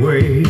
way.